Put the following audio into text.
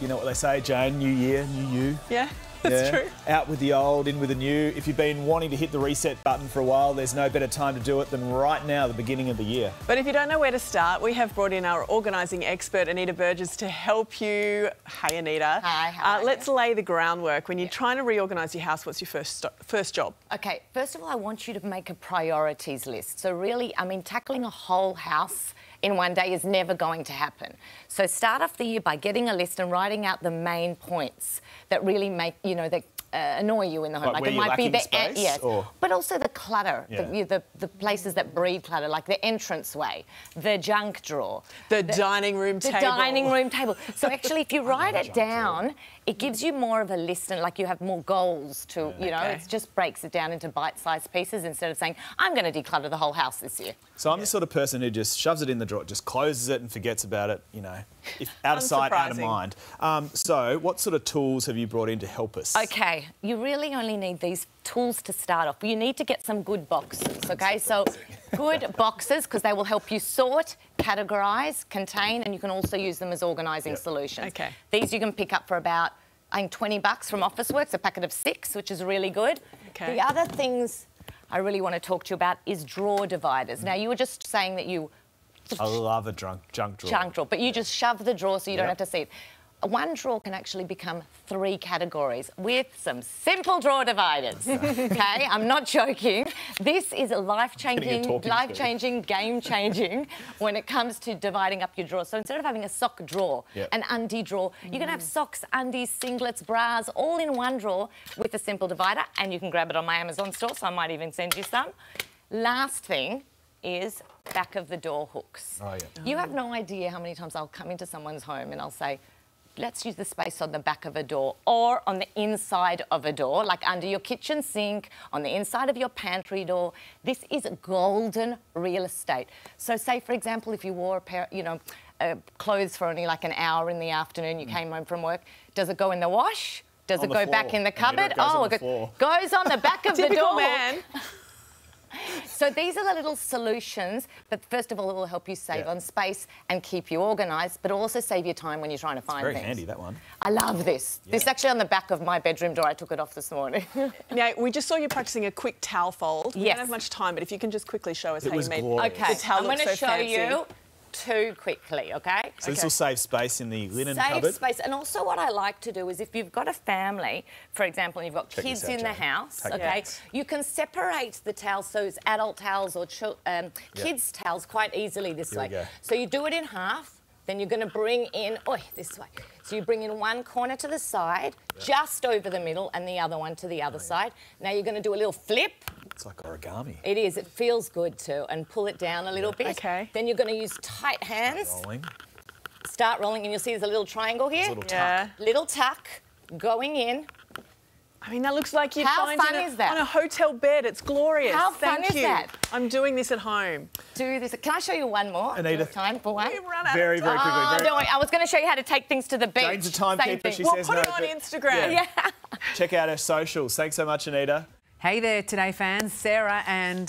you know what they say, Jane? New year, new you. Yeah, that's Yeah. true. Out with the old, in with the new. If you've been wanting to hit the reset button for a while, there's no better time to do it than right now, the beginning of the year. But if you don't know where to start, we have brought in our organising expert, Anita Birges, to help you. Hi, Anita. Hi, how Uh, are let's you? lay the groundwork. When you're trying to reorganise your house, what's your first sto- first job? Okay, first of all, I want you to make a priorities list. So, really, I mean, tackling a whole house in one day is never going to happen. So, start off the year by getting a list and writing out the main points that really make, you know, that uh, annoy you in the home. Like where it you're might be the lacking space, yes, or- but also the clutter, Yeah. the, the the places that breed clutter, like the entranceway, the junk drawer, The, dining room the table. The dining room table. So actually, if you write it junk drawer. down, it gives you more of a list and like you have more goals to, you know, Okay. it just breaks it down into bite-sized pieces instead of saying, I'm going to declutter the whole house this year. So I'm the sort of person who just shoves it in the drawer, just closes it and forgets about it, you know, if, out of sight, out of mind. Um, so what sort of tools have you brought in to help us? Okay, you really only need these tools to start off. You need to get some good boxes, okay? So good boxes because they will help you sort, categorise, contain, and you can also use them as organising solutions. Okay. These you can pick up for about, I think, 20 bucks from Officeworks, a packet of six, which is really good. Okay. The other things I really want to talk to you about is drawer dividers. Now, you were just saying that you I love a drunk, junk drawer. junk drawer, but you just shove the drawer so you don't have to see it. One drawer can actually become three categories with some simple drawer dividers. okay, I'm not joking. This is a life-changing, life-changing, game-changing when it comes to dividing up your drawers. So instead of having a sock drawer, Yep. an undie drawer, you can have socks, undies, singlets, bras, all in one drawer with a simple divider, and you can grab it on my Amazon store. So I might even send you some. Last thing is back of the door hooks. Oh, yeah. You have no idea how many times I'll come into someone's home and I'll say, let's use the space on the back of a door or on the inside of a door, like under your kitchen sink, on the inside of your pantry door. This is golden real estate. So say, for example, if you wore a pair, you know, uh, clothes for only like an hour in the afternoon, you came home from work, does it go in the wash? Does On it go floor. back in the cupboard? it goes on oh, the it floor. goes on the back of the door. man. So these are the little solutions that, first of all, it will help you save Yeah. on space and keep you organised, but also save your time when you're trying to find Very things. handy, that one. I love this. This is actually on the back of my bedroom door. I took it off this morning. Now, we just saw you practicing a quick towel fold. We Yes. don't have much time, but if you can just quickly show us It how was you made glorious. okay, the towel I'm going to so show fancy. you two quickly, okay? So this will save space in the linen Save cupboard. space. And also, what I like to do is if you've got a family, for example, and you've got Check kids out, in the Jane. house, Take okay, you can separate the towels, so it's adult towels or um, kids' towels, quite easily this Here way. So you do it in half. Then you're going to bring in, oh, this way. So you bring in one corner to the side, just over the middle, and the other one to the Oh, other side. Now you're going to do a little flip. It's like origami. It is. It feels good too, and pull it down a little bit. Okay. Then you're going to use tight hands. Rolling. Start rolling, and you'll see there's a little triangle here. A little Yeah. tuck. Little tuck going in. I mean, that looks like you'd How find fun it is that? on a hotel bed. It's glorious. How fun Thank is you. that? I'm doing this at home. Do this. Can I show you one more? Anita. Do you time for one? We've run out Very, of very quickly. Oh, very- don't worry. I was going to show you how to take things to the beach. Jane's a timekeeper, Same she thing. We'll says put no, it on but- Instagram. Yeah. Check out her socials. Thanks so much, Anita. Hey there, Today fans. Sarah and